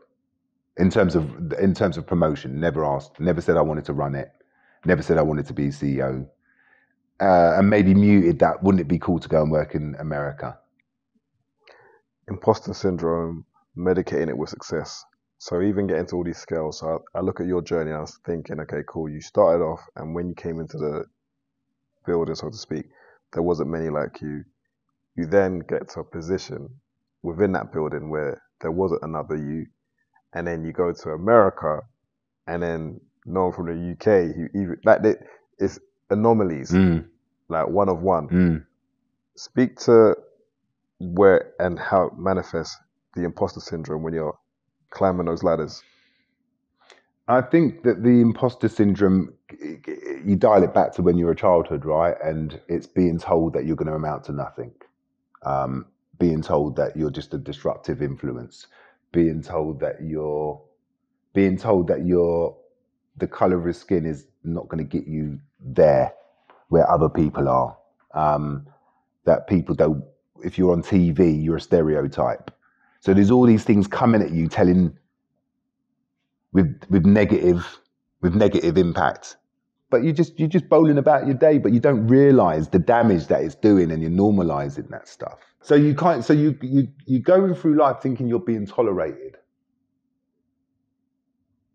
In terms of in terms of promotion, never asked. Never said I wanted to run it. Never said I wanted to be CEO. Uh, and maybe muted that. Wouldn't it be cool to go and work in America? imposter syndrome, medicating it with success. So even getting to all these scales, so I, I, look at your journey. and I was thinking, okay, cool. You started off, and when you came into the building, so to speak, there wasn't many like you. You then get to a position within that building where there wasn't another you, and then you go to America, and then no one from the UK who even like it, it's anomalies, mm. like one of one. Mm. Speak to where and how it manifests the imposter syndrome when you're climbing those ladders? I think that the imposter syndrome, you dial it back to when you're a childhood, right? And it's being told that you're going to amount to nothing, um, being told that you're just a disruptive influence, being told that you're, being told that you're, the color of your skin is not going to get you there where other people are. Um, that people don't. If you're on TV, you're a stereotype. So there's all these things coming at you, telling with with negative with negative impact. But you just you're just bowling about your day, but you don't realise the damage that it's doing, and you're normalising that stuff. So you can't. So you you you're going through life thinking you're being tolerated,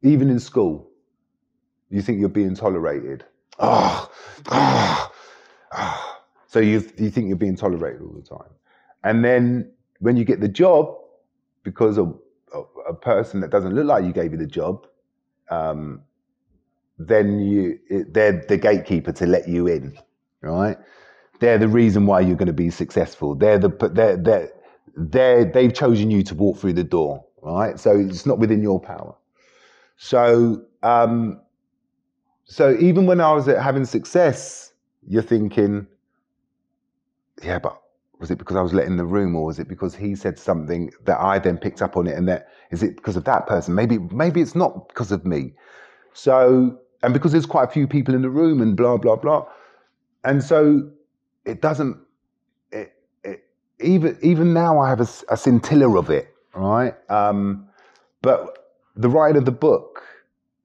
even in school. You think you're being tolerated. Ah, ah, ah. So you you think you're being tolerated all the time, and then when you get the job, because of a person that doesn't look like you gave you the job, um, then you it, they're the gatekeeper to let you in, right? They're the reason why you're going to be successful. They're the they're they're, they're they've chosen you to walk through the door, right? So it's not within your power. So um, so even when I was having success, you're thinking, yeah, but was it because I was letting the room, or was it because he said something that I then picked up on it, and that is it because of that person? Maybe maybe it's not because of me. So and because there's quite a few people in the room, and blah blah blah, and so it doesn't. It, it, even even now, I have a, a scintilla of it, right? Um, but the writing of the book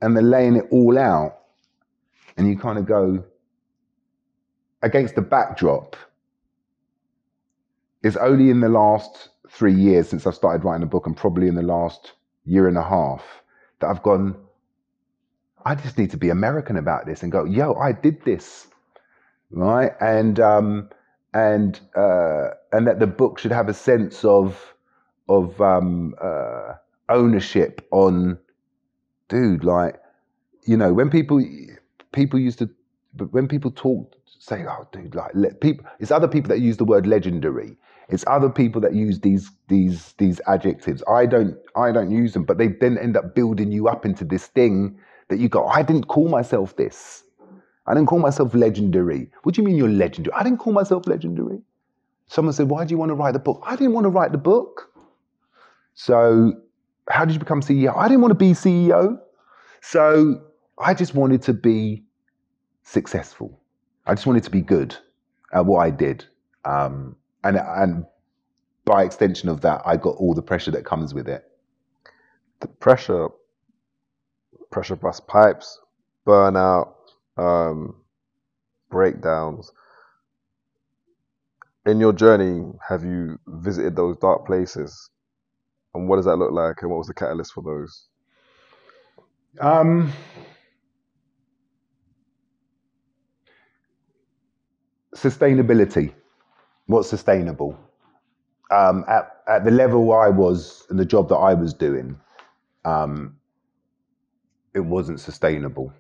and the laying it all out, and you kind of go against the backdrop it's only in the last three years since I've started writing a book, and probably in the last year and a half, that I've gone, I just need to be American about this and go, yo, I did this. Right. And, um, and, uh, and that the book should have a sense of, of, um, uh, ownership on, dude, like, you know, when people, people used to, but when people talk, say, oh, dude, like, people, it's other people that use the word legendary it's other people that use these these these adjectives. I don't I don't use them, but they then end up building you up into this thing that you go. I didn't call myself this. I didn't call myself legendary. What do you mean you're legendary? I didn't call myself legendary. Someone said, Why do you want to write the book? I didn't want to write the book. So, how did you become CEO? I didn't want to be CEO. So, I just wanted to be successful. I just wanted to be good at what I did. Um, and and by extension of that, I got all the pressure that comes with it. The pressure, pressure bust pipes, burnout, um, breakdowns. In your journey, have you visited those dark places? And what does that look like? And what was the catalyst for those? Um, sustainability what's sustainable. Um, at, at the level I was and the job that I was doing, um, it wasn't sustainable.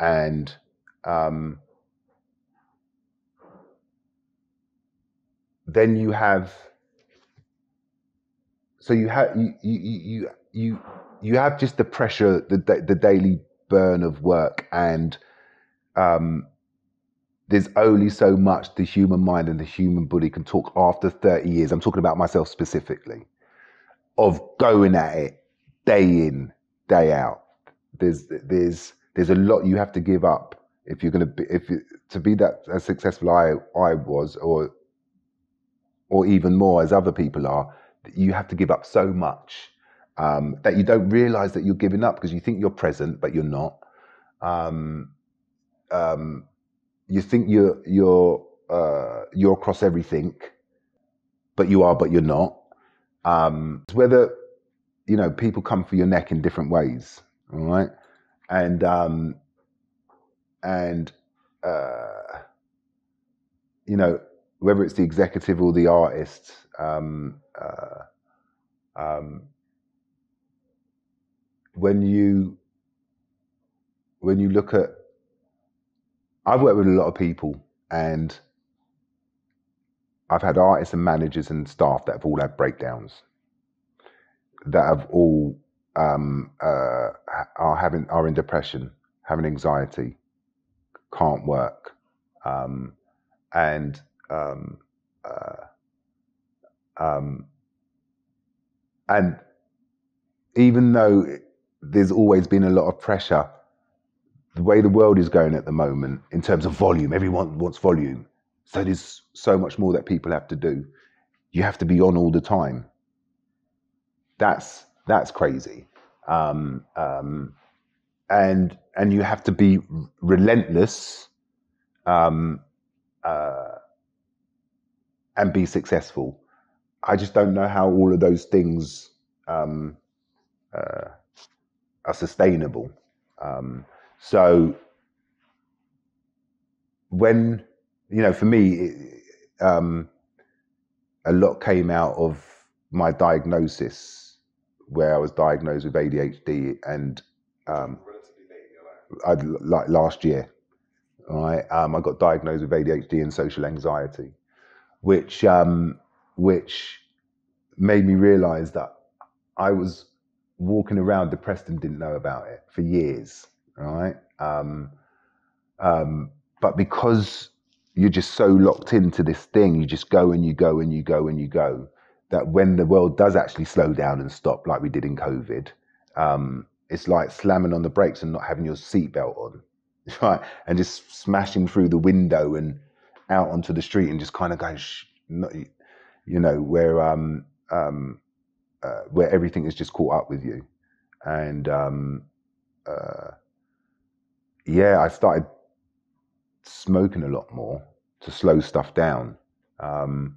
And um, then you have, so you have you you you you you have just the pressure, the the daily burn of work, and um, there's only so much the human mind and the human body can talk after 30 years. I'm talking about myself specifically, of going at it day in, day out. There's there's there's a lot you have to give up if you're going to be if to be that as successful I I was or or even more as other people are. You have to give up so much um, that you don't realize that you're giving up because you think you're present, but you're not. Um, um, you think you're you're uh, you're across everything, but you are, but you're not. Um, whether you know people come for your neck in different ways, all right, and um, and uh, you know whether it's the executive or the artist. Um, uh, um, when you when you look at I've worked with a lot of people and I've had artists and managers and staff that have all had breakdowns, that have all um, uh, are having are in depression, having anxiety, can't work, um, and um, uh, um, and even though there's always been a lot of pressure the way the world is going at the moment in terms of volume, everyone wants volume. So there's so much more that people have to do. You have to be on all the time. That's that's crazy. Um, um, and and you have to be relentless um, uh, and be successful. I just don't know how all of those things um, uh, are sustainable. Um, so when you know, for me, it, um, a lot came out of my diagnosis, where I was diagnosed with ADHD, and um, I like last year, right? Um, I got diagnosed with ADHD and social anxiety, which um, which made me realize that I was walking around depressed and didn't know about it for years, right? Um, um, but because you're just so locked into this thing, you just go and you go and you go and you go, that when the world does actually slow down and stop, like we did in COVID, um, it's like slamming on the brakes and not having your seatbelt on, right? And just smashing through the window and out onto the street and just kind of going, Shh, not, you know, where um, um, uh, where everything is just caught up with you, and um, uh, yeah, I started smoking a lot more to slow stuff down, um,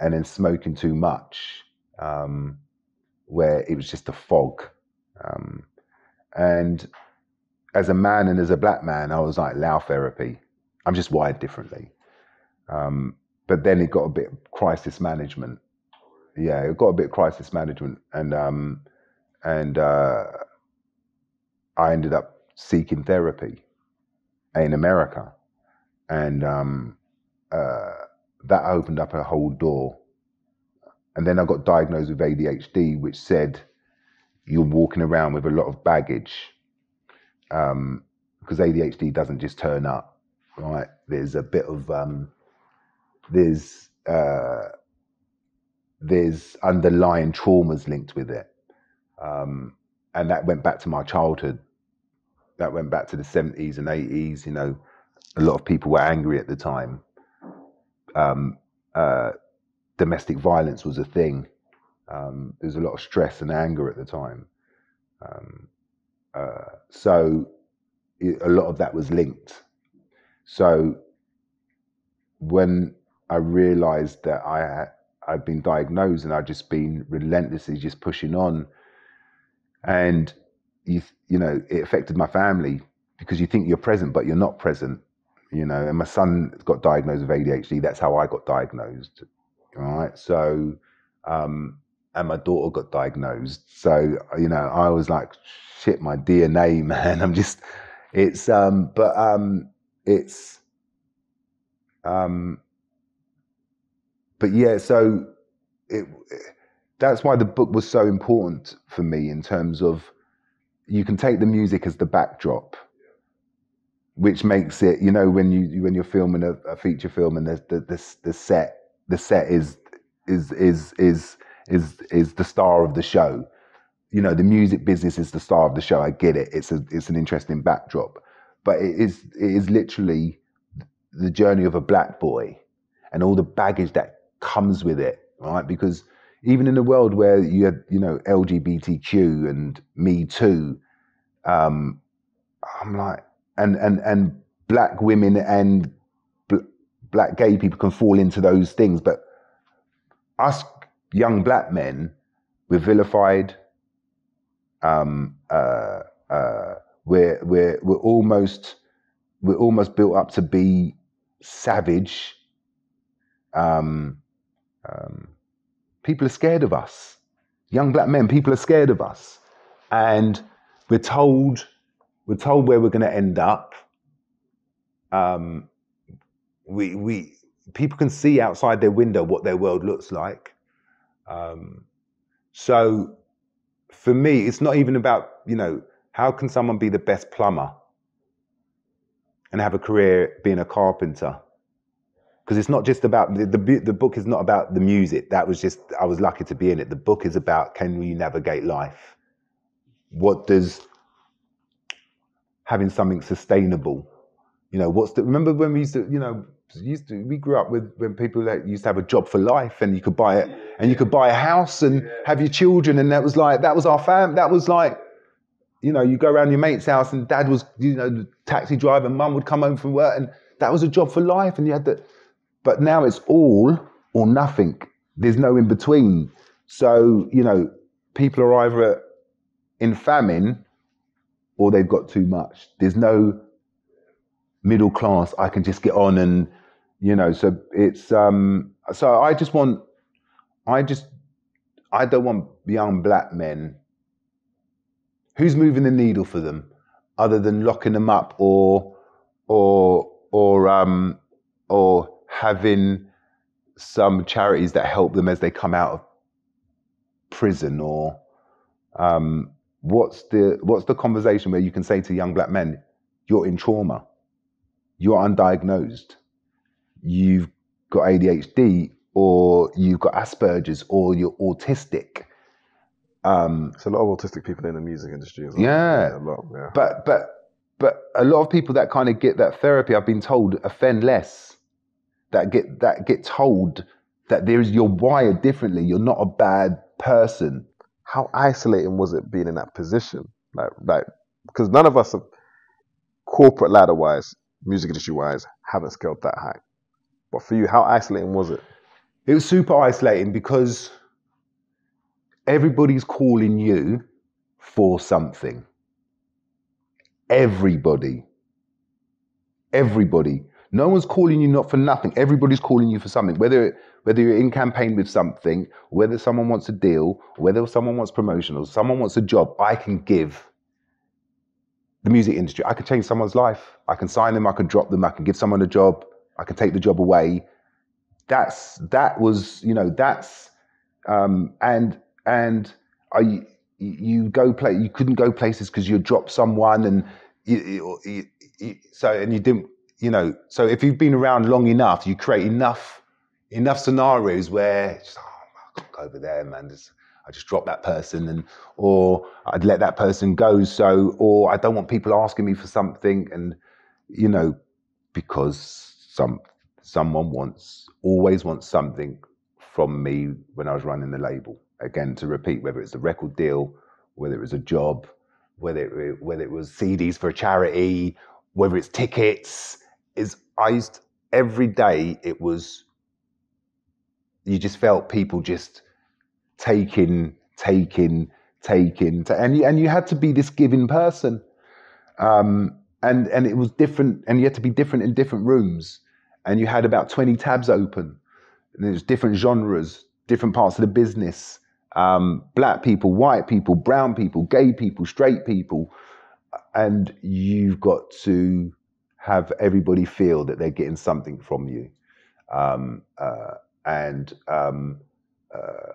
and then smoking too much, um, where it was just a fog. Um, and as a man and as a black man, I was like, Lao therapy. I'm just wired differently. Um, but then it got a bit crisis management. Yeah, it got a bit crisis management, and um, and uh, I ended up seeking therapy in America, and um, uh, that opened up a whole door. And then I got diagnosed with ADHD, which said you're walking around with a lot of baggage um, because ADHD doesn't just turn up, right? There's a bit of um, there's uh, there's underlying traumas linked with it, um, and that went back to my childhood. That went back to the 70s and 80s. You know, a lot of people were angry at the time. Um, uh, domestic violence was a thing. Um, there was a lot of stress and anger at the time. Um, uh, so it, a lot of that was linked. So when I realized that I had, I'd been diagnosed and I'd just been relentlessly just pushing on, and you you know it affected my family because you think you're present but you're not present, you know. And my son got diagnosed with ADHD. That's how I got diagnosed. All right, so um, and my daughter got diagnosed. So, you know, I was like, shit, my DNA, man. I'm just, it's, um, but, um, it's, um, but yeah, so it, that's why the book was so important for me in terms of you can take the music as the backdrop, which makes it, you know, when you when you're filming a, a feature film and the, the the the set the set is is is is is is the star of the show. You know, the music business is the star of the show. I get it. It's a it's an interesting backdrop, but it is it is literally the journey of a black boy and all the baggage that comes with it, right? Because even in a world where you had, you know, LGBTQ and Me Too, um, I'm like, and and and black women and bl- black gay people can fall into those things, but us young black men we're vilified. Um, uh, uh, we're we're we're almost we're almost built up to be savage. Um, um, people are scared of us. Young black men, people are scared of us, and we're told we're told where we're going to end up. Um, we we people can see outside their window what their world looks like. Um, so for me, it's not even about, you know, how can someone be the best plumber and have a career being a carpenter? Because it's not just about the, the, the book is not about the music. That was just I was lucky to be in it. The book is about can we navigate life? What does having something sustainable? You know, what's the remember when we used to, you know, used to, we grew up with when people that used to have a job for life and you could buy it and you could buy a house and have your children and that was like that was our fam that was like you know you go around your mate's house and dad was you know the taxi driver and mum would come home from work and that was a job for life and you had that but now it's all or nothing. There's no in between. So you know people are either in famine or they've got too much. There's no middle class i can just get on and you know so it's um so i just want i just i don't want young black men who's moving the needle for them other than locking them up or or or um or having some charities that help them as they come out of prison or um what's the what's the conversation where you can say to young black men you're in trauma you're undiagnosed you've got ADHD or you've got Asperger's or you're autistic. Um, There's a lot of autistic people in the music industry as well. Yeah. a lot. Yeah. but but but a lot of people that kind of get that therapy, I've been told, offend less. That get that get told that there's you're wired differently. You're not a bad person. How isolating was it being in that position? Like, like, because none of us, have, corporate ladder wise, music industry wise, haven't scaled that high. But for you, how isolating was it? It was super isolating because everybody's calling you for something. Everybody. Everybody. No one's calling you not for nothing. Everybody's calling you for something. Whether whether you're in campaign with something, whether someone wants a deal, whether someone wants promotion, or someone wants a job, I can give the music industry. I can change someone's life. I can sign them. I can drop them. I can give someone a job. I can take the job away. That's that was you know that's um, and and I you go play you couldn't go places because you dropped someone and you, you, you, so and you didn't you know so if you've been around long enough you create enough enough scenarios where just, oh, I can't go over there man. Just, I just drop that person and or I'd let that person go so or I don't want people asking me for something. And you know because some someone wants always wants something from me when I was running the label. Again to repeat whether it's a record deal whether it was a job whether it, whether it was CDs for a charity whether it's tickets is I used every day. It was you just felt people just taking taking taking ta- and you, and you had to be this giving person. Um, and and it was different and you had to be different in different rooms. And you had about 20 tabs open. And there's different genres different parts of the business. Um, black people white people brown people gay people straight people. And you've got to have everybody feel that they're getting something from you um, uh, and um, uh,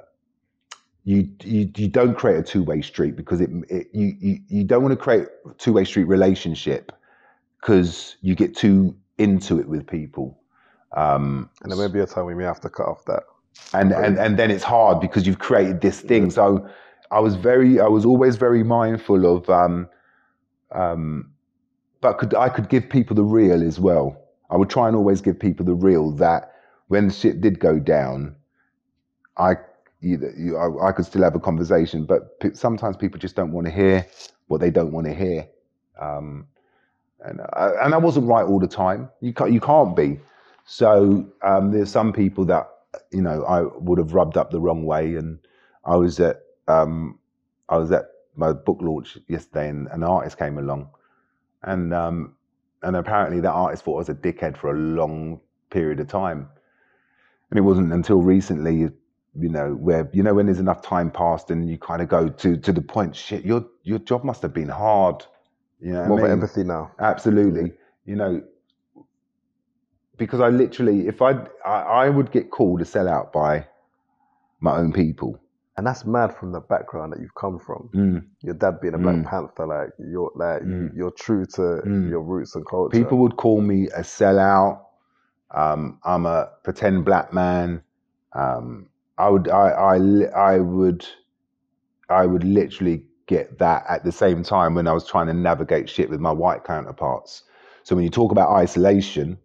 you, you you don't create a two-way street because it, it you, you you don't want to create a two-way street relationship because you get too into it with people um, And there may be a time we may have to cut off that. and and and then it's hard because you've created this thing. So I was very, I was always very mindful of, um, um, but could I could give people the real as well. I would try and always give people the real that when shit did go down, I either you, I, I could still have a conversation, but p- sometimes people just don't want to hear what they don't want to hear. Um, and I, and I wasn't right all the time. You can't you can't be. So um, there's some people that you know I would have rubbed up the wrong way, and I was at um, I was at my book launch yesterday, and an artist came along, and um, and apparently that artist thought I was a dickhead for a long period of time, and it wasn't until recently, you know, where you know when there's enough time passed, and you kind of go to to the point, shit, your your job must have been hard, you know, what I More mean? empathy now. Absolutely. You know, because I literally, if I'd, I, I would get called to sell out by my own people. And that's mad from the background that you've come from. Mm. Your dad being a Black Mm. Panther, like you're like Mm. you're true to Mm. your roots and culture. People would call me a sellout. Um, I'm a pretend black man. Um, I would, I, I, I would, I would literally get that at the same time when I was trying to navigate shit with my white counterparts. So when you talk about isolation,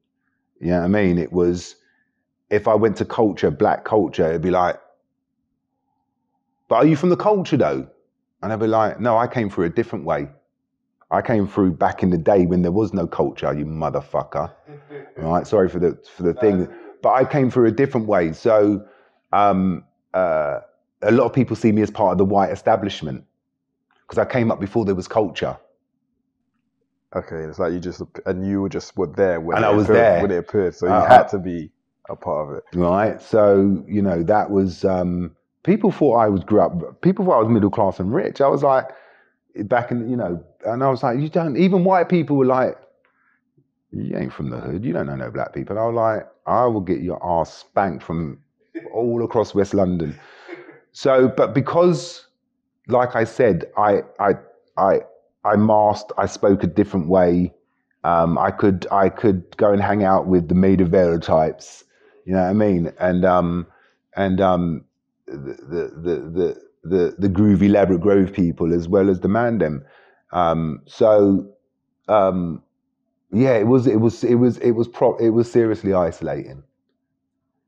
You know what I mean? It was if I went to culture, black culture, it'd be like, but are you from the culture though? And I'd be like, no, I came through a different way. I came through back in the day when there was no culture, you motherfucker. right? Sorry for the for the thing, but I came through a different way. So um, uh, a lot of people see me as part of the white establishment because I came up before there was culture. Okay, it's like you just and you were just were there when And it I was appeared, there. when it appeared, so you Uh, had to be a part of it. right? So you know that was um, people thought I was grew up. People thought I was middle class and rich. I was like back in you know, and I was like, you don't. Even white people were like, you ain't from the hood. You don't know no black people. I was like, I will get your ass spanked from all across West London. So, but because, like I said, I I I I masked. I spoke a different way. Um, I could I could go and hang out with the Maida types. You know what I mean? And um, and um, the, the the the the groovy Ladbroke Grove people as well as the Mandem. Um, so um, yeah, it was it was it was it was pro- it was seriously isolating.